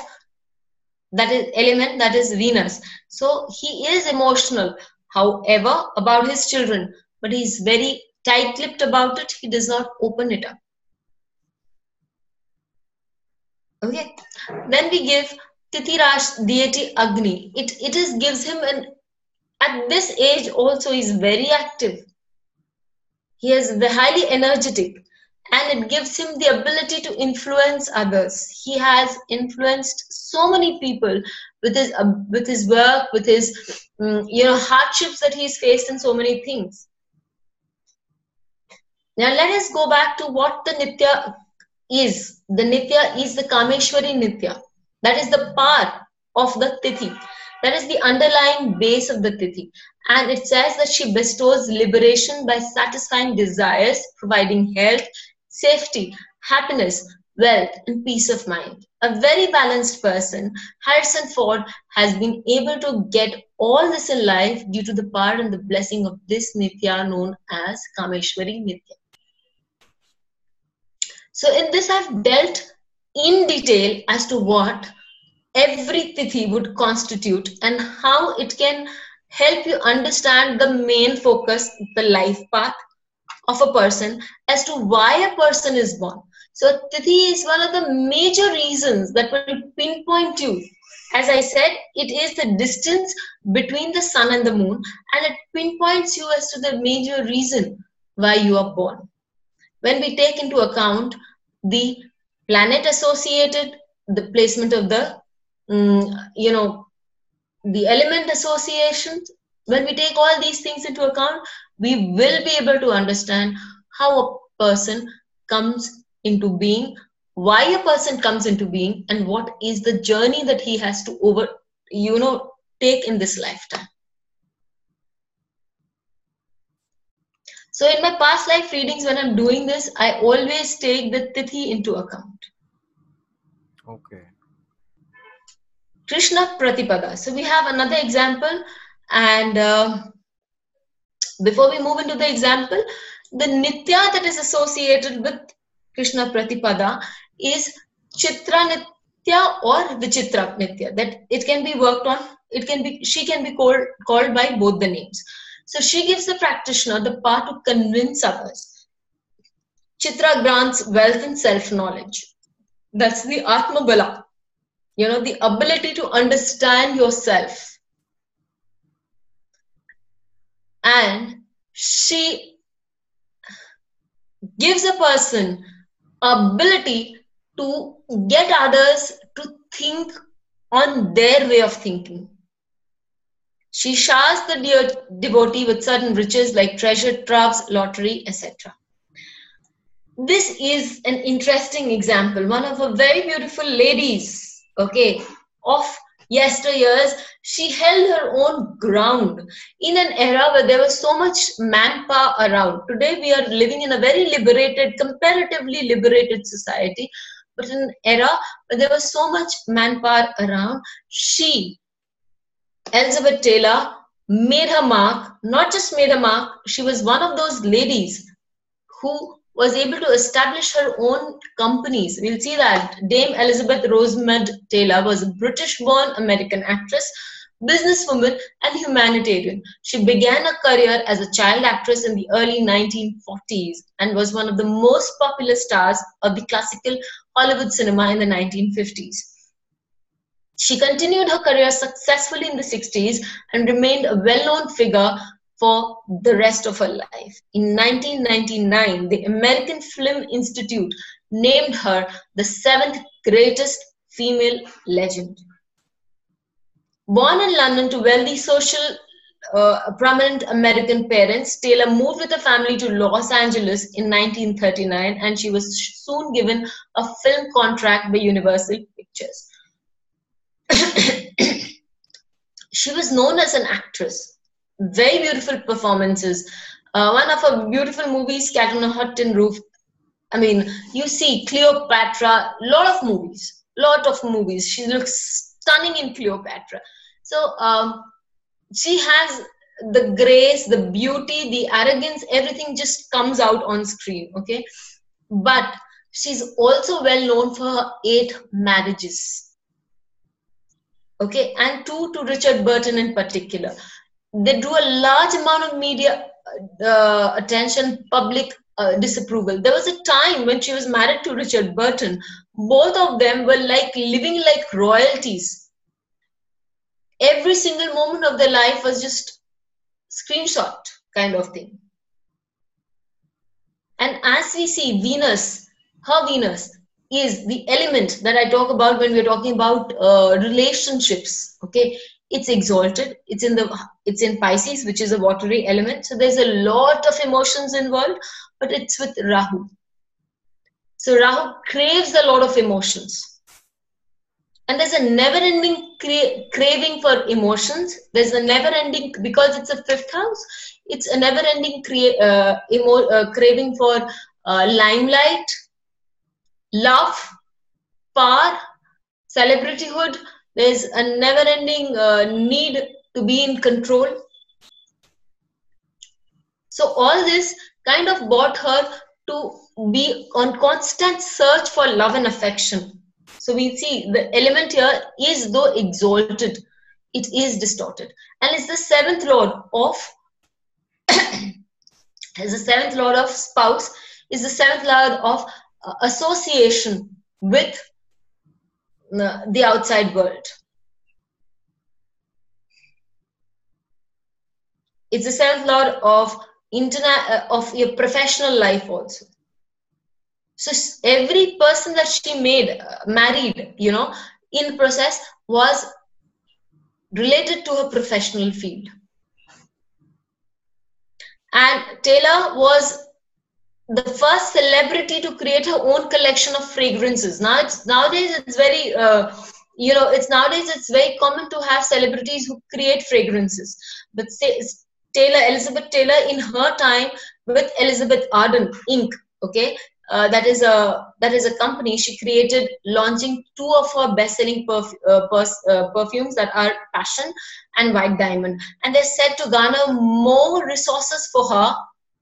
that is element that is venus so he is emotional however about his children. But he's very tight-lipped about it. He does not open it up. Okay. Then we give tithirash deity agni. It it is gives him an at this age also is very active. He is highly energetic and it gives him the ability to influence others. He has influenced so many people with his uh, with his work with his um, you know hardships that he's faced in so many things. Now let us go back to what the nitya is. The nitya is the kameshwari nitya. That is the part of the tithi. That is the underlying base of the tithi. And it says that she bestows liberation by satisfying desires providing health safety happiness wealth and peace of mind a very balanced person harrison ford has been able to get all this in life due to the power and the blessing of this nitya known as kameshwari nitya so in this i've dealt in detail as to what every tithi would constitute and how it can help you understand the main focus, the life path of a person as to why a person is born. So Tithi is one of the major reasons that will pinpoint you. As I said, it is the distance between the sun and the moon, and it pinpoints you as to the major reason why you are born. When we take into account the planet associated, the placement of the, um, you know, the element associations, when we take all these things into account, we will be able to understand how a person comes into being, why a person comes into being, and what is the journey that he has to over, you know, take in this lifetime. So in my past life readings, when I'm doing this, I always take the tithi into account. Okay. Krishna Pratipada. So we have another example, and uh, before we move into the example, the Nitya that is associated with Krishna Pratipada is Chitra Nitya or Vichitra Nitya. That it can be worked on. It can be she can be called called by both the names. So she gives the practitioner the power to convince others. Chitra grants wealth and self knowledge. That's the Atma Bala you know the ability to understand yourself and she gives a person ability to get others to think on their way of thinking. She showers the de- devotee with certain riches like treasure troves lottery etc this is an interesting example. One of a very beautiful ladies okay of yesteryears she held her own ground. In an era where there was so much manpower around today we are living in a very liberated comparatively liberated society. But in an era where there was so much manpower around she elizabeth taylor made her mark. Not just made a mark she was one of those ladies who was able to establish her own companies. We'll see that Dame Elizabeth Rosamond Taylor was a British born American actress, businesswoman, and humanitarian. She began a career as a child actress in the early 1940s and was one of the most popular stars of the classical Hollywood cinema in the 1950s. She continued her career successfully in the 60s and remained a well known figure for the rest of her life. In 1999, the American Film Institute named her the seventh greatest female legend. Born in London to wealthy social uh, prominent American parents, Taylor moved with her family to Los Angeles in 1939 and she was soon given a film contract by Universal Pictures. she was known as an actress very beautiful performances. Uh, one of her beautiful movies, Cat on a Hot Tin Roof. I mean, you see Cleopatra, lot of movies, lot of movies. She looks stunning in Cleopatra. So um, she has the grace, the beauty, the arrogance, everything just comes out on screen. Okay, but she's also well known for her eight marriages okay, and two to Richard Burton in particular. They drew a large amount of media uh, attention, public uh, disapproval. There was a time when she was married to Richard Burton. Both of them were like living like royalties. Every single moment of their life was just screenshot kind of thing. And as we see, Venus, her Venus, is the element that I talk about when we're talking about uh, relationships. Okay, it's exalted. It's in the it's in Pisces, which is a watery element. So there's a lot of emotions involved, but it's with Rahu. So Rahu craves a lot of emotions. And there's a never-ending cra- craving for emotions. There's a never-ending because it's a fifth house. It's a never-ending crea- uh, emo- uh, craving for uh, limelight, love, power, celebrityhood. There's a never ending uh, need to be in control. So, all this kind of brought her to be on constant search for love and affection. So, we see the element here is, though exalted, it is distorted. And it's the seventh lord of, is the seventh lord of spouse, is the seventh lord of uh, association with the outside world. It's a lord of internet uh, of your professional life also. So every person that she made uh, married, you know, in process was related to her professional field. And Taylor was the first celebrity to create her own collection of fragrances. Now it's nowadays it's very uh, you know it's nowadays it's very common to have celebrities who create fragrances. But say, Taylor Elizabeth Taylor in her time with Elizabeth Arden Inc. Okay, uh, that is a that is a company she created launching two of her best-selling perf- uh, pers- uh, perfumes that are passion and white diamond and they're said to garner more resources for her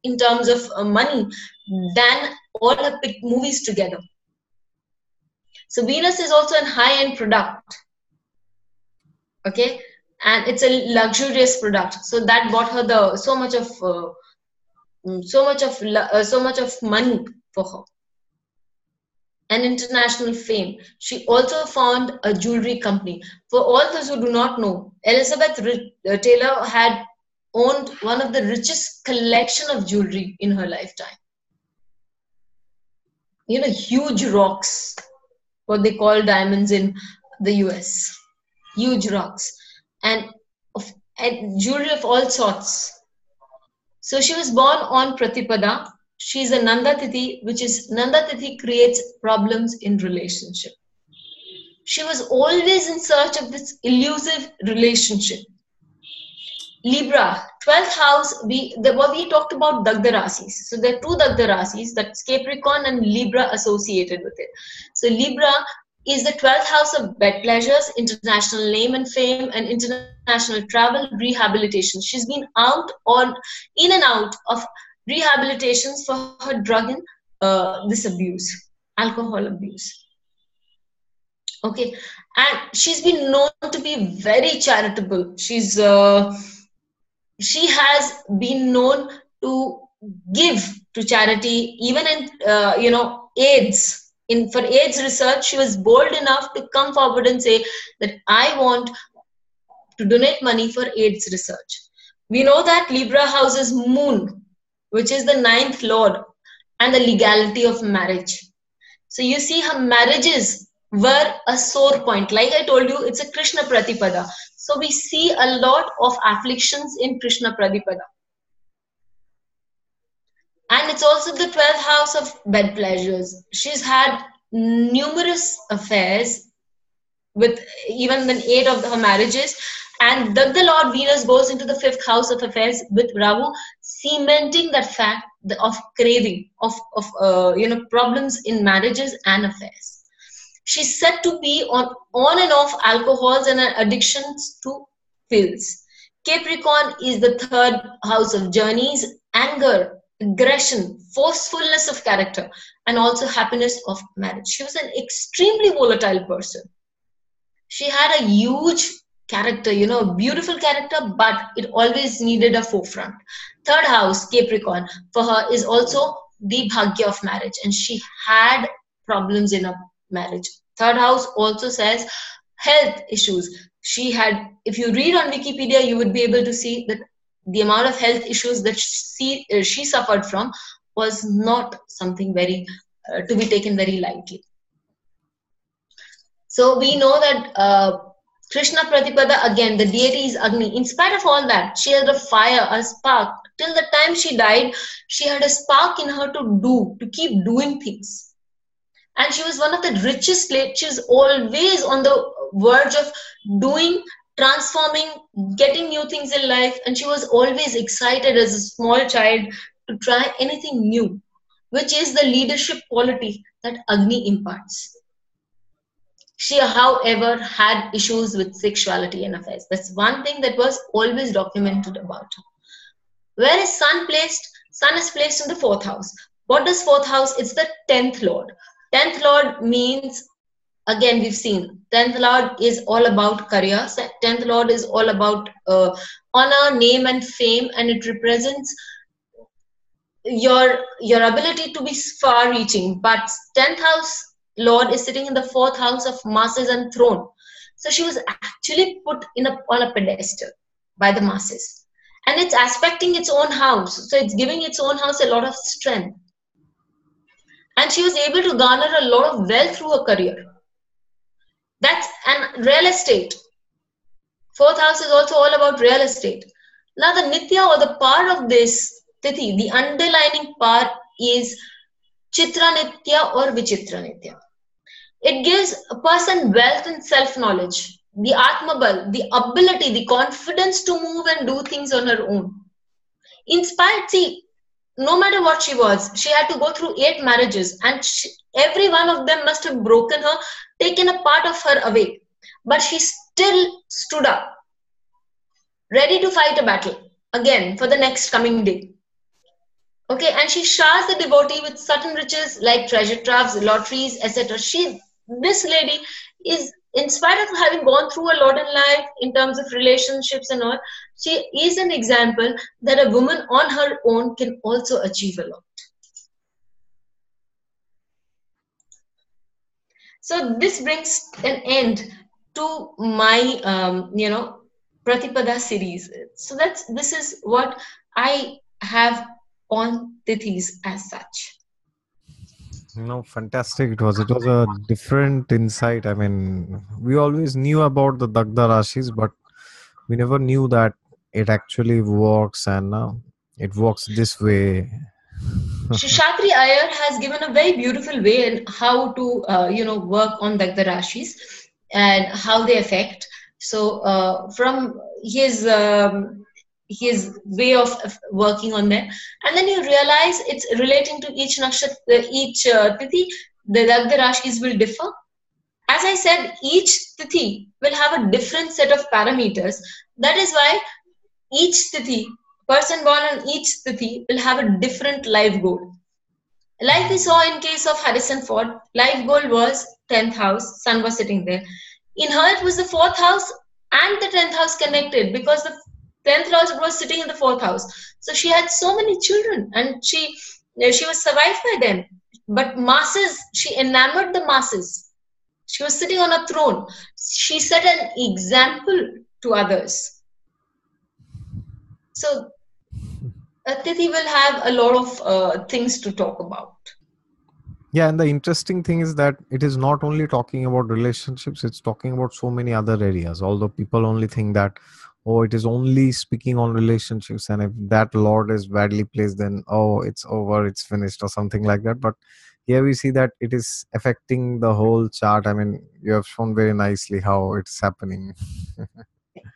in terms of uh, money than all her movies together. So Venus is also a high-end product. Okay, and it's a luxurious product. So that bought her the so much of uh, mm, so much of uh, so much of money for her and international fame. She also found a jewelry company. For all those who do not know, Elizabeth uh, Taylor had owned one of the richest collection of jewelry in her lifetime you know huge rocks what they call diamonds in the us huge rocks. And, of, and jewelry of all sorts. So she was born on pratipada. She's a nanda tithi which is nanda tithi creates problems in relationship. She was always in search of this elusive relationship Libra, 12th house, we the, what we talked about Dagda Rasis. So there are two Dagda Rasis, that's Capricorn and Libra associated with it. So Libra is the 12th house of bed pleasures, international name and fame, and international travel, rehabilitation. She's been out on in and out of rehabilitations for her drug and uh, this abuse, alcohol abuse. Okay, and she's been known to be very charitable. She's uh, she has been known to give to charity even in uh, you know aids. In for aids research she was bold enough to come forward and say that i want to donate money for aids research. We know that libra houses moon which is the ninth lord and the legality of marriage. So you see her marriages were a sore point. Like i told you it's a krishna pratipada so we see a lot of afflictions in Krishna Pratipada. And it's also the 12th house of bed pleasures. She's had numerous affairs with even the eight of her marriages. And the, the Lord Venus goes into the fifth house of affairs with Rahu, cementing that fact of craving, of, of uh, you know, problems in marriages and affairs. She's said to be on, on and off alcohols and addictions to pills. Capricorn is the third house of journeys, anger, aggression, forcefulness of character, and also happiness of marriage. She was an extremely volatile person. she had a huge character, you know, beautiful character, but it always needed a forefront. Third house, Capricorn, for her is also the bhagya of marriage, and she had problems in a marriage. Third house also says health issues. She had, if you read on Wikipedia, you would be able to see that the amount of health issues that she, uh, she suffered from was not something very uh, to be taken very lightly. So we know that uh, Krishna Pratipada, again, the deity is Agni. In spite of all that, she had a fire, a spark. Till the time she died, she had a spark in her to do, to keep doing things. And she was one of the richest ladies. She was always on the verge of doing, transforming, getting new things in life. And she was always excited as a small child to try anything new, which is the leadership quality that Agni imparts. She, however, had issues with sexuality and affairs. That's one thing that was always documented about her. Where is Sun placed? Sun is placed in the fourth house. What does fourth house? It's the tenth lord. Tenth lord means, again, we've seen, tenth lord is all about career. Tenth lord is all about uh, honor, name, and fame, and it represents your your ability to be far reaching. But tenth house Lord is sitting in the fourth house of masses and throne. So she was actually put in a, on a pedestal by the masses. And it's aspecting its own house. So it's giving its own house a lot of strength. And she was able to garner a lot of wealth through her career. That's and real estate. Fourth house is also all about real estate. Now the nitya or the part of this tithi, the underlining part is Chitra Nitya or Vichitra Nitya. It gives a person wealth and self knowledge, the Atmabal, the ability, the confidence to move and do things on her own. In spite, see, no matter what she was, she had to go through eight marriages, and she, every one of them must have broken her, taken a part of her away. But she still stood up, ready to fight a battle again for the next coming day. Okay, and she showers the devotee with certain riches like treasure troves, lotteries, etc. She, this lady, is in spite of having gone through a lot in life in terms of relationships and all, she is an example that a woman on her own can also achieve a lot. So this brings an end to my, um, you know, Pratipada series. So that's this is what I have on tithis as such no fantastic. It was it was a different insight. I mean we always knew about the dagda rashis but we never knew that it actually works and uh, it works this way. Seshadri Iyer has given a very beautiful way in how to uh, you know work on Dagda Rashis and how they affect. So uh, from his um, his way of, working on them. And then you realize it's relating to each nakshatra each uh, tithi the dagda rashis will differ. As i said each tithi will have a different set of parameters. That is why each tithi person born on each tithi will have a different life goal. Like we saw in case of harrison ford life goal was 10th house sun was sitting there. In her it was the fourth house and the 10th house connected because the 10th house was sitting in the fourth house. So she had so many children and she she was survived by them. But masses she enamored the masses. She was sitting on a throne. She set an example to others. So Atithi will have a lot of uh, things to talk about. Yeah and the interesting thing is that it is not only talking about relationships it's talking about so many other areas. Although people only think that oh it is only speaking on relationships and if that lord is badly placed then oh it's over it's finished or something like that but here we see that it is affecting the whole chart i mean you have shown very nicely how it's happening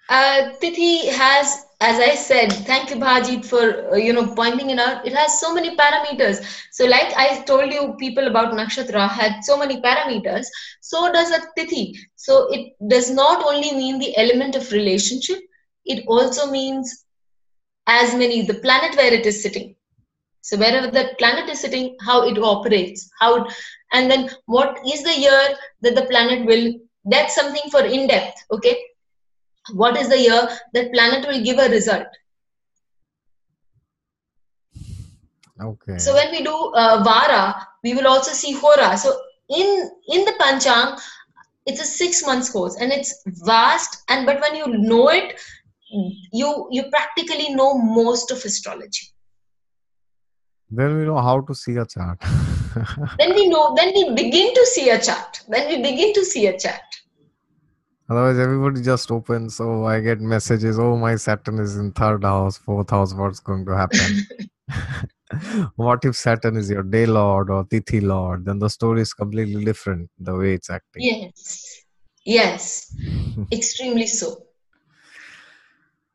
uh, Tithi has, as I said, thank you, Bhabajeet, for uh, you know pointing it out. It has so many parameters. So, like I told you, people about nakshatra had so many parameters. So does a Tithi. So it does not only mean the element of relationship, it also means as many the planet where it is sitting. So wherever the planet is sitting how it operates how and then what is the year that the planet will that's something for in depth okay? What is the year that planet will give a result? Okay. so when we do uh, vara we will also see hora. So in in the panchang it's a six months course and it's vast and but when you know it Hmm. you you practically know most of astrology then we know how to see a chart. then we know then we begin to see a chart then we begin to see a chart Otherwise, everybody just opens. Oh, I get messages. Oh, my Saturn is in third house, fourth house. What's going to happen? what if Saturn is your day lord or Tithi lord? Then the story is completely different. The way it's acting. yes yes extremely so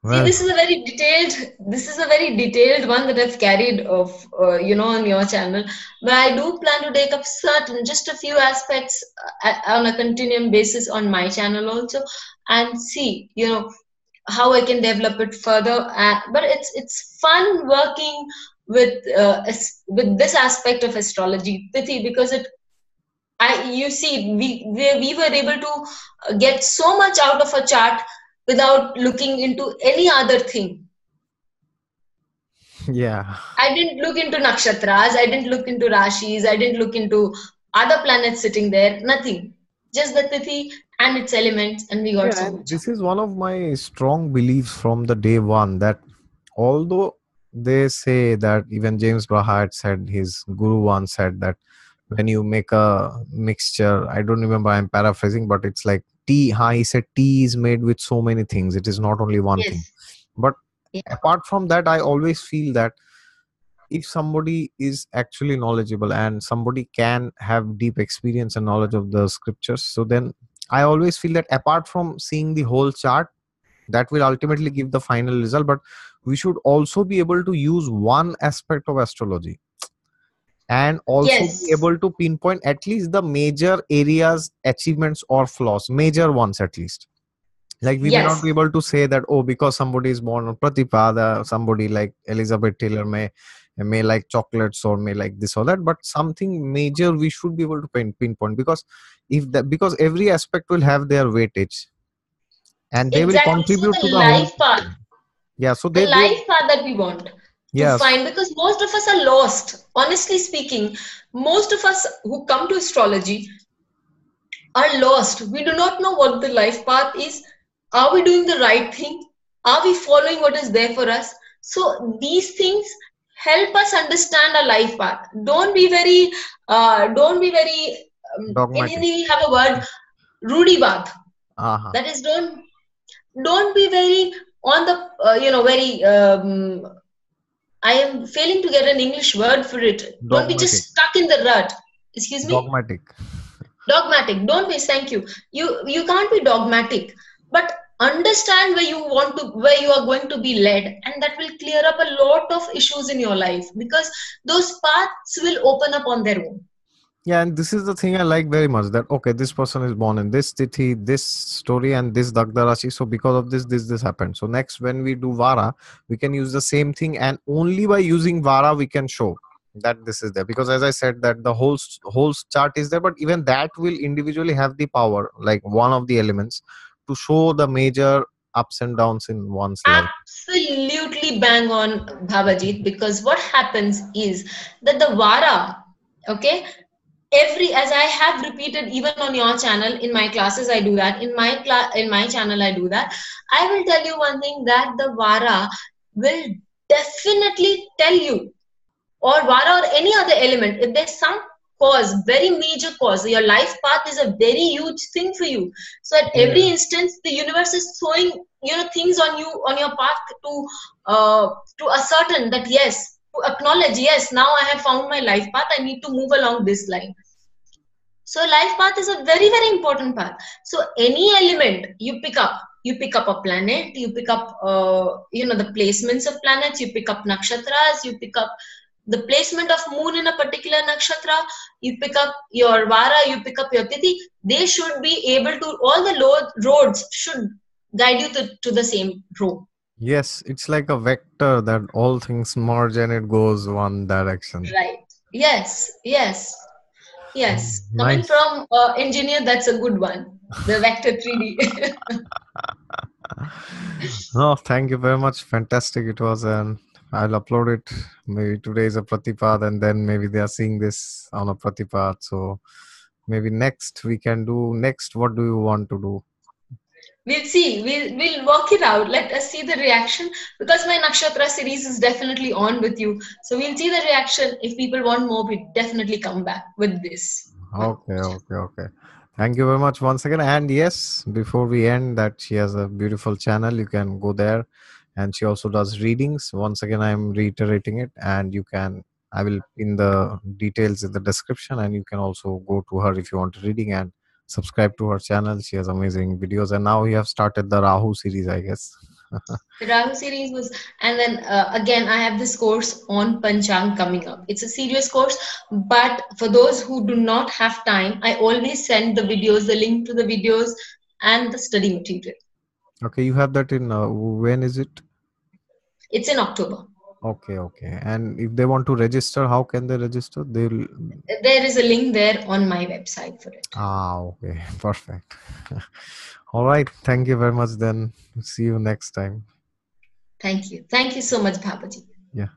Well, See, this is a very detailed. This is a very detailed one that I've carried of, uh, you know, on your channel. But I do plan to take up certain, just a few aspects uh, on a continuum basis on my channel also, and see, you know, how I can develop it further. Uh, but it's it's fun working with uh, with this aspect of astrology, Tithi, because it. I you see we we, we were able to uh, get so much out of a chart without looking into any other thing. yeah. I didn't look into nakshatras, I didn't look into rashis, I didn't look into other planets sitting there, nothing. Just the tithi and its elements, and we got Yeah, so much. this is one of my strong beliefs from the day one that although they say that even James Braha had said his guru once said that when you make a mixture, I don't remember, I'm paraphrasing, but it's like tea. Huh, he said tea is made with so many things. It is not only one thing. But Yeah. apart from that, I always feel that if somebody is actually knowledgeable and somebody can have deep experience and knowledge of the scriptures, so then I always feel that apart from seeing the whole chart, that will ultimately give the final result. But we should also be able to use one aspect of astrology and also Yes. be able to pinpoint at least the major areas, achievements, or flaws, major ones at least. Like we may not be able to say that, oh, because somebody is born on Pratipada, somebody like Elizabeth Taylor may may like chocolates or may like this or that, but something major we should be able to pin, pinpoint because if that because every aspect will have their weightage and they Exactly. will contribute so to the the whole life path, yeah so the they, they life path that we want to yes find because most of us are lost. Honestly speaking, most of us who come to astrology are lost. We do not know what the life path is. Are we doing the right thing? Are we following what is there for us? So these things help us understand our life path. Don't be very, uh, don't be very. Um, in Hindi, we have a word, rudibad. uh-huh. That is, don't don't be very on the, uh, you know, very. Um, I am failing to get an English word for it. Don't be just stuck in the rut. Excuse me? Dogmatic. Dogmatic. Don't be thank you. You you can't be dogmatic but understand where you want to where you are going to be led and that will clear up a lot of issues in your life because those paths will open up on their own yeah and this is the thing i like very much that okay this person is born in this tithi this story and this dagda rashi so because of this this this happened. So next when we do vara we can use the same thing and only by using vara we can show that this is there. Because as i said that the whole whole chart is there but even that will individually have the power like one of the elements to show the major ups and downs in one's life. Absolutely bang on Bhabajeet because what happens is that the vara okay every as i have repeated even on your channel in my classes i do that. In my class in my channel i do that. I will tell you one thing that the vara will definitely tell you. Or vara or any other element if there's some cause very major cause your life path is a very huge thing for you. So at every Yeah. instance the universe is throwing you know things on you on your path to uh, to ascertain that yes to acknowledge yes now i have found my life path i need to move along this line so life path is a very very important path. So any element you pick up. You pick up a planet you pick up uh, you know the placements of planets you pick up nakshatras you pick up the placement of moon in a particular nakshatra you pick up your vara you pick up your tithi they should be able to all the roads should guide you to, to the same road. Yes it's like a vector that all things merge and it goes one direction. Right. Yes yes yes Mm, coming nice. from uh, engineer that's a good one the vector 3D. no, thank you very much. Fantastic it was, and I'll upload it. Maybe today is a Pratipad, and then maybe they are seeing this on a Pratipad. So maybe next we can do next. What do you want to do? We'll see. We'll we'll work it out. Let us see the reaction because my Nakshatra series is definitely on with you. So we'll see the reaction. If people want more, we definitely come back with this. Okay, okay, okay. Thank you very much once again. And yes, before we end, that she has a beautiful channel. You can go there, and she also does readings. Once again, I'm reiterating it, and you can. I will in the details in the description, and you can also go to her if you want reading and subscribe to her channel. She has amazing videos, and now we have started the Rahu series, I guess. the Rahu series was, and then uh, again, I have this course on Panchang coming up. It's a serious course, but for those who do not have time, I always send the videos, the link to the videos, and the study material. Okay, you have that in uh, when is it? It's in October. Okay, okay. And if they want to register, how can they register? They'll. There is a link there on my website for it. Ah, okay, perfect. All right. Thank you very much. Then see you next time. Thank you. Thank you so much, Babaji. Yeah.